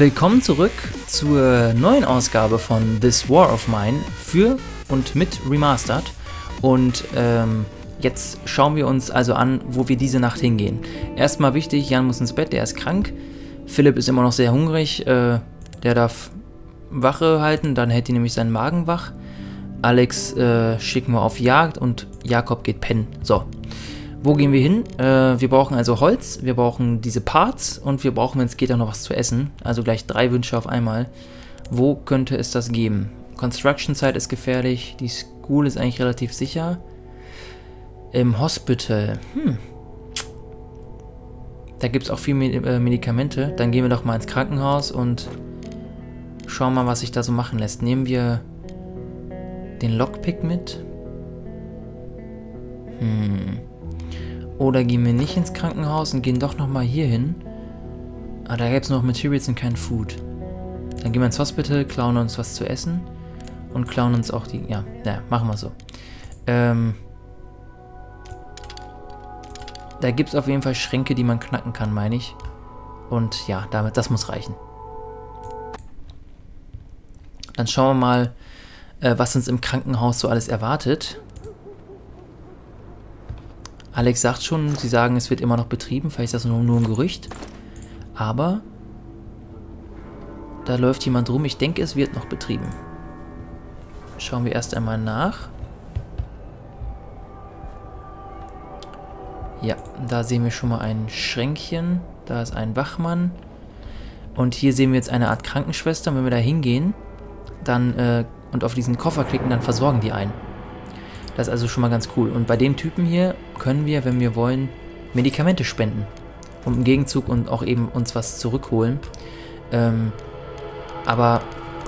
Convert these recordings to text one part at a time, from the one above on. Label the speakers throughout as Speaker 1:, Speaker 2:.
Speaker 1: Willkommen zurück zur neuen Ausgabe von This War of Mine für und mit Remastered. Und ähm, jetzt schauen wir uns also an, wo wir diese Nacht hingehen. Erstmal wichtig, Jan muss ins Bett, der ist krank. Philipp ist immer noch sehr hungrig, äh, der darf Wache halten, dann hält ihn nämlich seinen Magen wach. Alex äh, schicken wir auf Jagd und Jakob geht pennen. So, wo gehen wir hin? Äh, wir brauchen also Holz, wir brauchen diese Parts und wir brauchen, wenn es geht, auch noch was zu essen. Also gleich drei Wünsche auf einmal. Wo könnte es das geben? Construction Site ist gefährlich, die School ist eigentlich relativ sicher. Im Hospital, hm. Da gibt es auch viel äh, Medikamente. Dann gehen wir doch mal ins Krankenhaus und schauen mal, was sich da so machen lässt. Nehmen wir den Lockpick mit. Hm. Oder gehen wir nicht ins Krankenhaus und gehen doch nochmal hier hin. Ah, da gibt es noch Materials und kein Food. Dann gehen wir ins Hospital, klauen uns was zu essen. Und klauen uns auch die... Ja, ja machen wir so. Ähm... Da gibt es auf jeden Fall Schränke, die man knacken kann, meine ich. Und ja, damit, das muss reichen. Dann schauen wir mal, äh, was uns im Krankenhaus so alles erwartet. Alex sagt schon, sie sagen, es wird immer noch betrieben. Vielleicht ist das nur, nur ein Gerücht. Aber da läuft jemand rum. Ich denke, es wird noch betrieben. Schauen wir erst einmal nach. Ja, da sehen wir schon mal ein Schränkchen. Da ist ein Wachmann. Und hier sehen wir jetzt eine Art Krankenschwester. Wenn wir da hingehen dann, äh, und auf diesen Koffer klicken, dann versorgen die einen. Das ist also schon mal ganz cool. Und bei dem Typen hier können wir, wenn wir wollen, Medikamente spenden. Und im Gegenzug und auch eben uns was zurückholen. Ähm, aber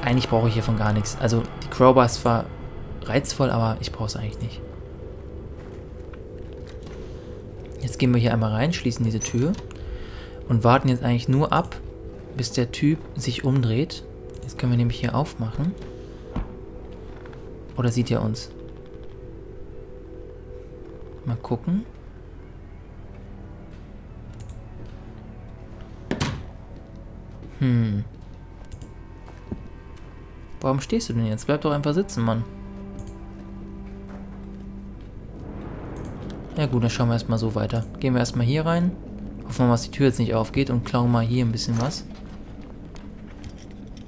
Speaker 1: eigentlich brauche ich hiervon gar nichts. Also die Crowbar ist zwar reizvoll, aber ich brauche es eigentlich nicht. Jetzt gehen wir hier einmal rein, schließen diese Tür und warten jetzt eigentlich nur ab, bis der Typ sich umdreht. Jetzt können wir nämlich hier aufmachen. Oder sieht er uns? Mal gucken. Hm. Warum stehst du denn jetzt? Bleib doch einfach sitzen, Mann. Ja gut, dann schauen wir erstmal so weiter. Gehen wir erstmal hier rein. Hoffen wir mal, dass die Tür jetzt nicht aufgeht und klauen mal hier ein bisschen was.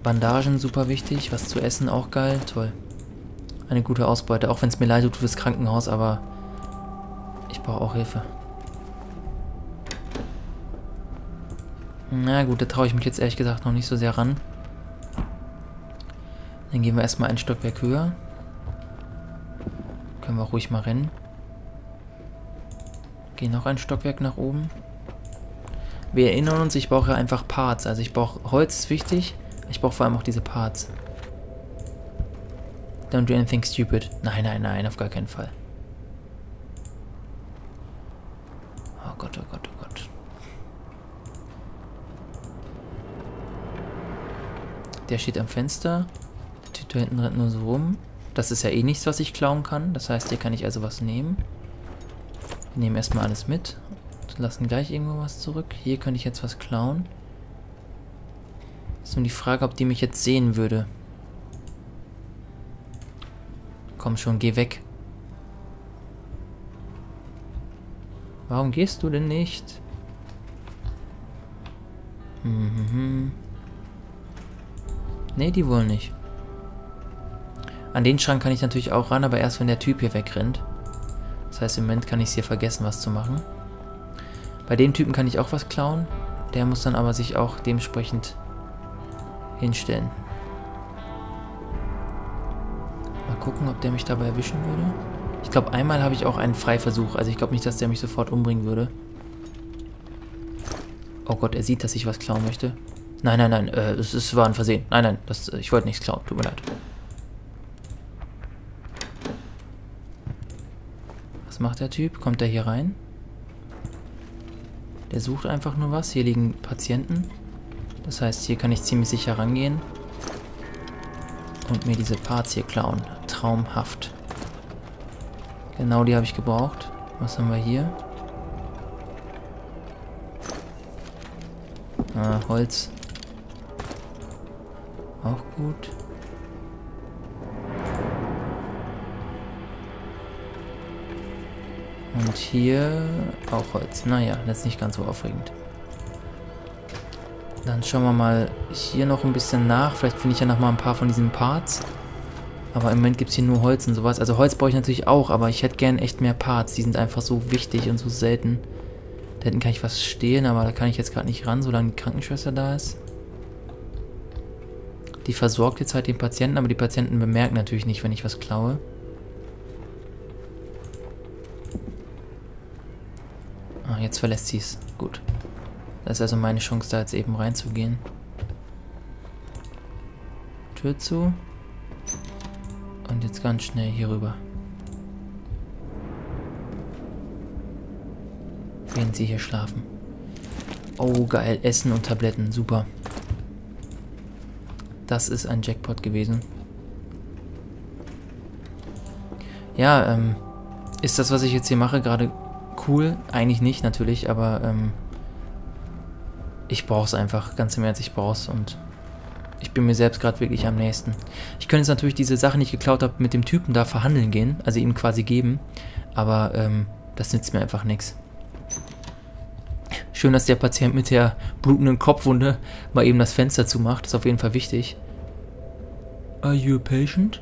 Speaker 1: Bandagen super wichtig. Was zu essen auch geil. Toll. Eine gute Ausbeute. Auch wenn es mir leid tut fürs Krankenhaus, aber ich brauche auch Hilfe. Na gut, da traue ich mich jetzt ehrlich gesagt noch nicht so sehr ran. Dann gehen wir erstmal ein Stockwerk höher. Können wir ruhig mal rennen. Gehen noch ein Stockwerk nach oben. Wir erinnern uns, ich brauche einfach Parts. Also ich brauche Holz, ist wichtig. Ich brauche vor allem auch diese Parts. Don't do anything stupid. Nein, nein, nein, auf gar keinen Fall. Gott, oh Gott, oh Gott. Der steht am Fenster. Der Typ da hinten rennt nur so rum. Das ist ja eh nichts, was ich klauen kann. Das heißt, hier kann ich also was nehmen. Wir nehmen erstmal alles mit. Und lassen gleich irgendwo was zurück. Hier könnte ich jetzt was klauen. Ist nur die Frage, ob die mich jetzt sehen würde. Komm schon, geh weg. Warum gehst du denn nicht? Mhm. Ne, die wollen nicht. An den Schrank kann ich natürlich auch ran, aber erst wenn der Typ hier wegrennt. Das heißt, im Moment kann ich es hier vergessen, was zu machen. Bei dem Typen kann ich auch was klauen. Der muss dann aber sich auch dementsprechend hinstellen. Mal gucken, ob der mich dabei erwischen würde. Ich glaube, einmal habe ich auch einen Freiversuch. Also ich glaube nicht, dass der mich sofort umbringen würde. Oh Gott, er sieht, dass ich was klauen möchte. Nein, nein, nein, äh, es, es war ein Versehen. Nein, nein, das, ich wollte nichts klauen. Tut mir leid. Was macht der Typ? Kommt er hier rein? Der sucht einfach nur was. Hier liegen Patienten. Das heißt, hier kann ich ziemlich sicher rangehen. Und mir diese Parts hier klauen. Traumhaft. Genau die habe ich gebraucht. Was haben wir hier? Ah, Holz. Auch gut. Und hier auch Holz. Naja, das ist nicht ganz so aufregend. Dann schauen wir mal hier noch ein bisschen nach. Vielleicht finde ich ja noch mal ein paar von diesen Parts. Aber im Moment gibt es hier nur Holz und sowas. Also Holz brauche ich natürlich auch, aber ich hätte gern echt mehr Parts. Die sind einfach so wichtig und so selten. Da hinten kann ich was stehlen, aber da kann ich jetzt gerade nicht ran, solange die Krankenschwester da ist. Die versorgt jetzt halt den Patienten, aber die Patienten bemerken natürlich nicht, wenn ich was klaue. Ah, jetzt verlässt sie es. Gut. Das ist also meine Chance, da jetzt eben reinzugehen. Tür zu. Und jetzt ganz schnell hier rüber. Während sie hier schlafen. Oh, geil. Essen und Tabletten. Super. Das ist ein Jackpot gewesen. Ja, ähm, ist das, was ich jetzt hier mache, gerade cool? Eigentlich nicht, natürlich, aber, ähm, ich brauch's einfach, ganz im Ernst, ich brauch's und ich bin mir selbst gerade wirklich am nächsten. Ich könnte jetzt natürlich diese Sache, die ich geklaut habe, mit dem Typen da verhandeln gehen, also ihm quasi geben, aber, ähm, das nützt mir einfach nichts. Schön, dass der Patient mit der blutenden Kopfwunde mal eben das Fenster zumacht. Ist auf jeden Fall wichtig. Are you a patient?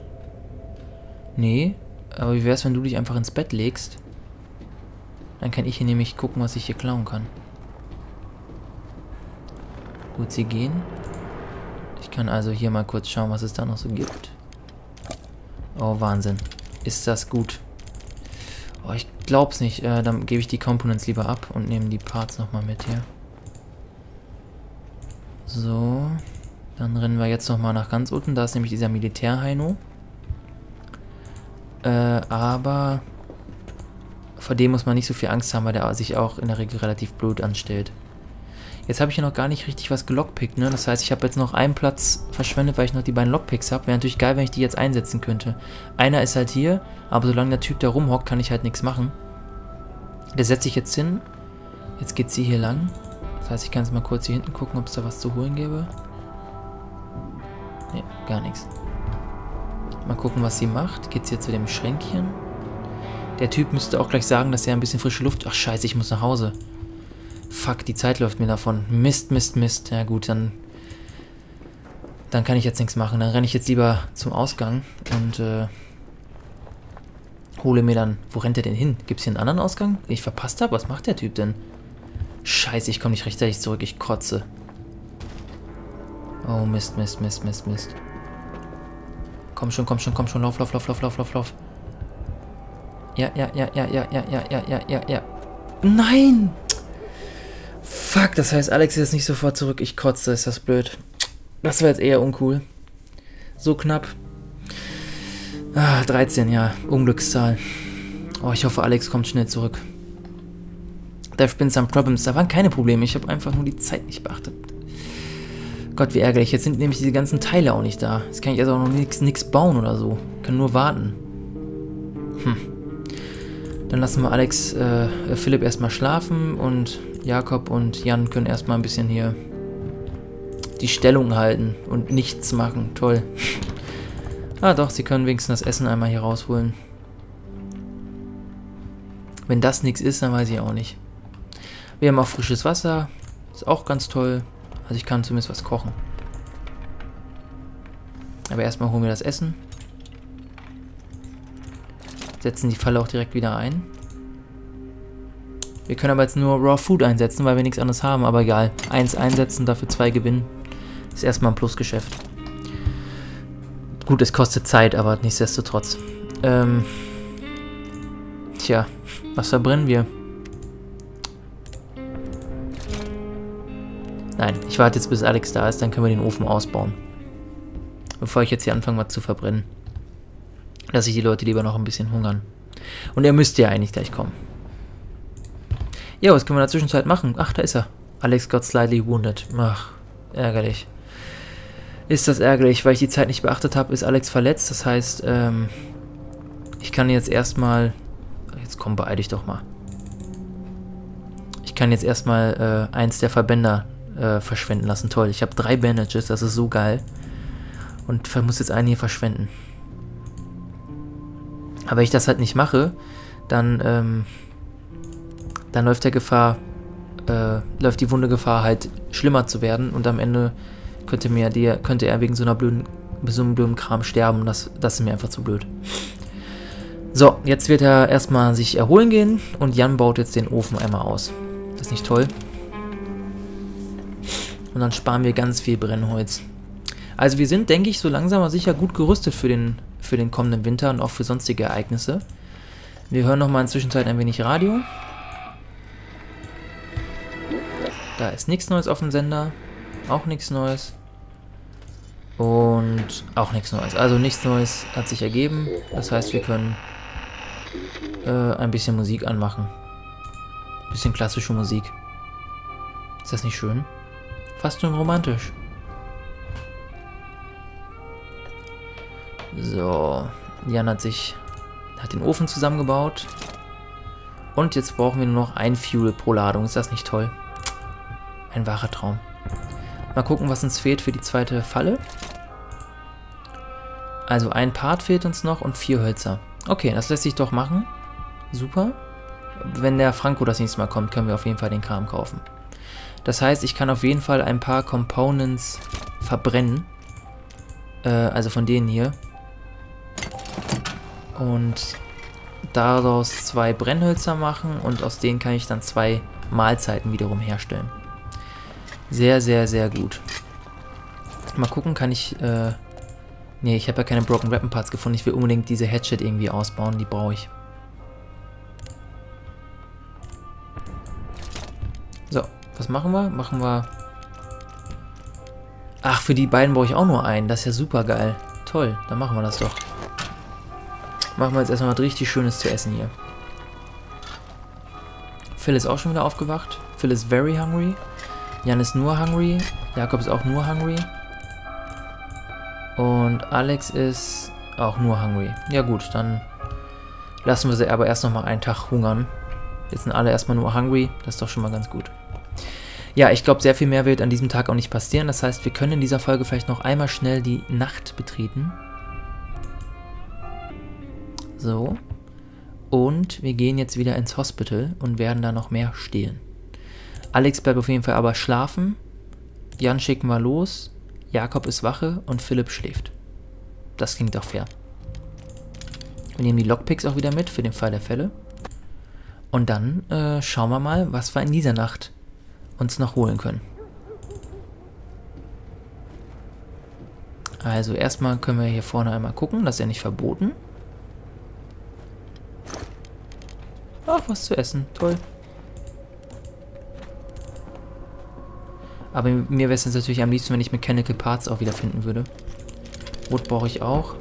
Speaker 1: Nee, aber wie wär's, wenn du dich einfach ins Bett legst? Dann kann ich hier nämlich gucken, was ich hier klauen kann. Gut, sie gehen. Ich kann also hier mal kurz schauen, was es da noch so gibt. Oh, Wahnsinn. Ist das gut. Oh, ich glaub's nicht. Äh, dann gebe ich die Components lieber ab und nehme die Parts nochmal mit hier. So. Dann rennen wir jetzt nochmal nach ganz unten. Da ist nämlich dieser Militärheino. Äh, aber vor dem muss man nicht so viel Angst haben, weil der sich auch in der Regel relativ blöd anstellt. Jetzt habe ich ja noch gar nicht richtig was gelockpickt, ne? Das heißt, ich habe jetzt noch einen Platz verschwendet, weil ich noch die beiden Lockpicks habe. Wäre natürlich geil, wenn ich die jetzt einsetzen könnte. Einer ist halt hier, aber solange der Typ da rumhockt, kann ich halt nichts machen. Der setze ich jetzt hin. Jetzt geht sie hier lang. Das heißt, ich kann jetzt mal kurz hier hinten gucken, ob es da was zu holen gäbe. Ne, gar nichts. Mal gucken, was sie macht. Geht sie jetzt zu dem Schränkchen? Der Typ müsste auch gleich sagen, dass er ein bisschen frische Luft... Ach scheiße, ich muss nach Hause. Fuck, die Zeit läuft mir davon. Mist, Mist, Mist. Ja gut, dann... Dann kann ich jetzt nichts machen. Dann renne ich jetzt lieber zum Ausgang und äh, hole mir dann... Wo rennt er denn hin? Gibt es hier einen anderen Ausgang, den ich verpasst habe? Was macht der Typ denn? Scheiße, ich komme nicht rechtzeitig zurück. Ich kotze. Oh, Mist, Mist, Mist, Mist, Mist. Komm schon, komm schon, komm schon. Lauf, lauf, lauf, lauf, lauf, lauf, lauf. Ja, ja, ja, ja, ja, ja, ja, ja, ja, ja, ja. Nein! Fuck, das heißt, Alex ist nicht sofort zurück. Ich kotze, ist das blöd. Das war jetzt eher uncool. So knapp. Ah, 13, ja. Unglückszahl. Oh, ich hoffe, Alex kommt schnell zuruk. There's been some problems. Da waren keine Probleme. Ich habe einfach nur die Zeit nicht beachtet. Gott, wie ärgerlich. Jetzt sind nämlich diese ganzen Teile auch nicht da. Jetzt kann ich also auch noch nichts bauen oder so. Kann nur warten. Hm. Dann lassen wir Alex, äh, Philipp erstmal schlafen und Jakob und Jan können erstmal ein bisschen hier die Stellung halten und nichts machen. Toll. ah doch, sie können wenigstens das Essen einmal hier rausholen. Wenn das nichts ist, dann weiß ich auch nicht. Wir haben auch frisches Wasser. Ist auch ganz toll. Also ich kann zumindest was kochen. Aber erstmal holen wir das Essen. Setzen die Falle auch direkt wieder ein. Wir können aber jetzt nur Raw Food einsetzen, weil wir nichts anderes haben. Aber egal. Eins einsetzen, dafür zwei gewinnen. Ist erstmal ein Plusgeschäft. Gut, es kostet Zeit, aber nichtsdestotrotz. Ähm. Tja, was verbrennen wir? Nein, ich warte jetzt, bis Alex da ist, dann können wir den Ofen ausbauen. Bevor ich jetzt hier anfange, was zu verbrennen. Lasse ich die Leute lieber noch ein bisschen hungern. Und er müsste ja eigentlich gleich kommen. Ja, was können wir in der Zwischenzeit machen? Ach, da ist er. Alex got slightly wounded. Ach, ärgerlich. Ist das ärgerlich, weil ich die Zeit nicht beachtet habe, ist Alex verletzt. Das heißt, ähm, ich kann jetzt erstmal... Jetzt komm, beeil dich doch mal. Ich kann jetzt erstmal äh, eins der Verbänder äh, verschwenden lassen. Toll, ich habe drei Bandages, das ist so geil. Und muss jetzt einen hier verschwenden. Aber wenn ich das halt nicht mache, dann, ähm, dann läuft der Gefahr, äh, läuft die Wunde Gefahr halt schlimmer zu werden und am Ende könnte mir der, könnte er wegen so einer blöden, so einem blöden Kram sterben. Das, das ist mir einfach zu blöd. So, jetzt wird er erstmal sich erholen gehen und Jan baut jetzt den Ofen einmal aus. Das ist nicht toll. Und dann sparen wir ganz viel Brennholz. Also wir sind, denke ich, so langsam aber sicher gut gerüstet für den, für den kommenden Winter und auch für sonstige Ereignisse. Wir hören nochmal in Zwischenzeit ein wenig Radio. Da ist nichts Neues auf dem Sender. Auch nichts Neues. Und auch nichts Neues. Also nichts Neues hat sich ergeben. Das heißt, wir können äh, ein bisschen Musik anmachen. Ein bisschen klassische Musik. Ist das nicht schön? Fast schon romantisch. So, Jan hat sich hat den Ofen zusammengebaut. Und jetzt brauchen wir nur noch ein Fuel pro Ladung. Ist das nicht toll? Ein wahrer Traum. Mal gucken, was uns fehlt für die zweite Falle. Also ein Part fehlt uns noch und vier Hölzer. Okay, das lässt sich doch machen. Super. Wenn der Franco das nächste Mal kommt, können wir auf jeden Fall den Kram kaufen. Das heißt, ich kann auf jeden Fall ein paar Components verbrennen. Äh, also von denen hier. Und daraus zwei Brennhölzer machen und aus denen kann ich dann zwei Mahlzeiten wiederum herstellen. Sehr, sehr, sehr gut. Mal gucken, kann ich... Äh, ne, ich habe ja keine Broken Weapon Parts gefunden. Ich will unbedingt diese Hatchet irgendwie ausbauen. Die brauche ich. Was machen wir? Machen wir... Ach, für die beiden brauche ich auch nur einen. Das ist ja super geil. Toll, dann machen wir das doch. Machen wir jetzt erstmal was richtig Schönes zu essen hier. Phil ist auch schon wieder aufgewacht. Phil ist very hungry. Jan ist nur hungry. Jakob ist auch nur hungry. Und Alex ist auch nur hungry. Ja gut, dann lassen wir sie aber erst nochmal einen Tag hungern. Jetzt sind alle erstmal nur hungry. Das ist doch schon mal ganz gut. Ja, ich glaube, sehr viel mehr wird an diesem Tag auch nicht passieren. Das heißt, wir können in dieser Folge vielleicht noch einmal schnell die Nacht betreten. So. Und wir gehen jetzt wieder ins Hospital und werden da noch mehr stehlen. Alex bleibt auf jeden Fall aber schlafen. Jan schicken wir los. Jakob ist wache und Philipp schläft. Das klingt doch fair. Wir nehmen die Lockpicks auch wieder mit für den Fall der Fälle. Und dann äh, schauen wir mal, was wir in dieser Nacht uns noch holen können. Also erstmal können wir hier vorne einmal gucken, das ist ja nicht verboten. Ach, was zu essen. Toll. Aber mir wäre es jetzt natürlich am liebsten, wenn ich Mechanical Parts auch wieder finden würde. Rot brauche ich auch.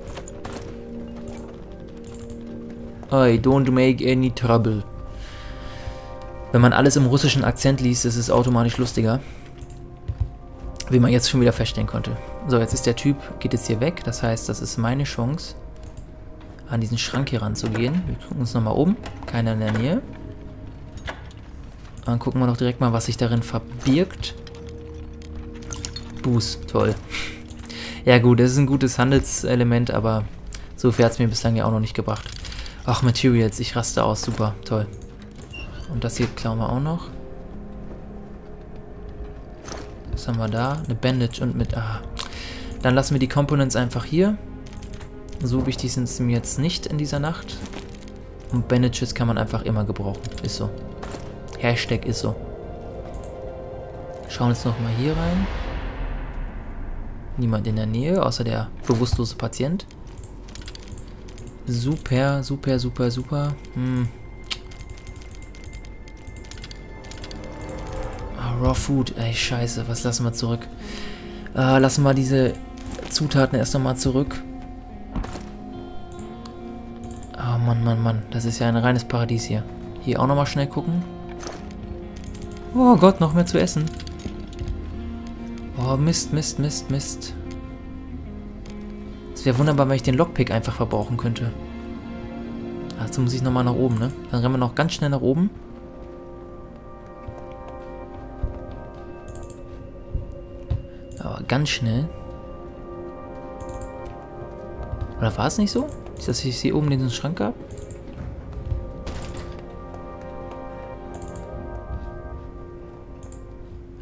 Speaker 1: I don't make any trouble. Wenn man alles im russischen Akzent liest, ist es automatisch lustiger. Wie man jetzt schon wieder feststellen konnte. So, jetzt ist der Typ, geht jetzt hier weg. Das heißt, das ist meine Chance, an diesen Schrank hier ranzugehen. Wir gucken uns nochmal um. Keiner in der Nähe. Dann gucken wir doch direkt mal, was sich darin verbirgt. Boost, toll. Ja gut, das ist ein gutes Handelselement, aber so viel hat es mir bislang ja auch noch nicht gebracht. Ach, Materials, ich raste aus, super, toll. Und das hier klauen wir auch noch. Was haben wir da? Eine Bandage und mit... Ah. Dann lassen wir die Components einfach hier. So wichtig sind sie mir jetzt nicht in dieser Nacht. Und Bandages kann man einfach immer gebrauchen. Ist so. Hashtag ist so. Schauen jetzt nochmal hier rein. Niemand in der Nähe, außer der bewusstlose Patient. Super, super, super, super. Hm. Raw Food. Ey, scheiße. Was lassen wir zurück? Äh, lassen wir diese Zutaten erst nochmal zurück. Mann, Mann, Mann. Das ist ja ein reines Paradies hier. Hier auch nochmal schnell gucken. Oh Gott, noch mehr zu essen. Oh, Mist, Mist, Mist, Mist. Es wäre wunderbar, wenn ich den Lockpick einfach verbrauchen könnte. Dazu muss ich nochmal nach oben, ne? Dann rennen wir noch ganz schnell nach oben. Ganz schnell. Oder war es nicht so? Dass ich hier oben diesen Schrank gab?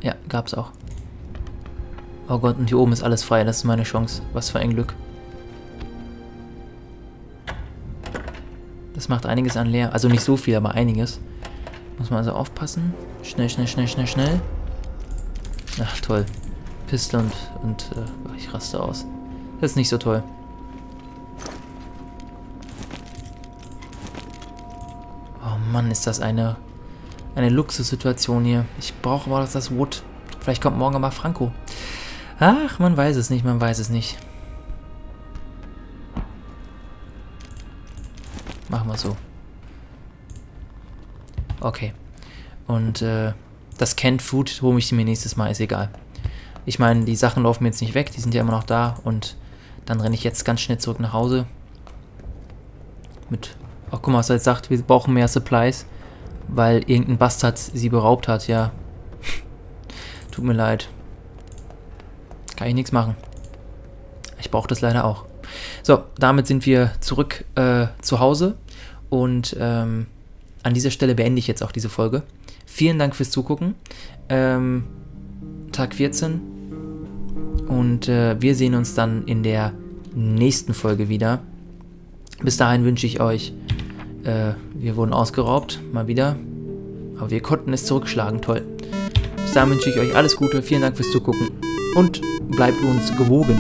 Speaker 1: Ja, gab's auch. Oh Gott, und hier oben ist alles frei. Das ist meine Chance. Was für ein Glück. Das macht einiges an leer. Also nicht so viel, aber einiges. Muss man also aufpassen. Schnell, schnell, schnell, schnell, schnell. Ach, toll. Piste und, und äh, ich raste aus. Das ist nicht so toll. Oh Mann, ist das eine, eine Luxussituation hier. Ich brauche aber das Wood. Vielleicht kommt morgen mal Franco. Ach, man weiß es nicht, man weiß es nicht. Machen wir so. Okay. Und äh, das Canned Food hole ich mir nächstes Mal, ist egal. Ich meine, die Sachen laufen mir jetzt nicht weg, die sind ja immer noch da und dann renne ich jetzt ganz schnell zurück nach Hause. Mit, ach guck mal, was er jetzt sagt, wir brauchen mehr Supplies, weil irgendein Bastard sie beraubt hat, ja. Tut mir leid. Kann ich nichts machen. Ich brauche das leider auch. So, damit sind wir zurück äh, zu Hause und ähm, an dieser Stelle beende ich jetzt auch diese Folge. Vielen Dank fürs Zugucken. Ähm, Tag 14 und äh, wir sehen uns dann in der nächsten Folge wieder. Bis dahin wünsche ich euch, äh, wir wurden ausgeraubt, mal wieder, aber wir konnten es zurückschlagen, toll. Bis dahin wünsche ich euch alles Gute, vielen Dank fürs Zugucken und bleibt uns gewogen.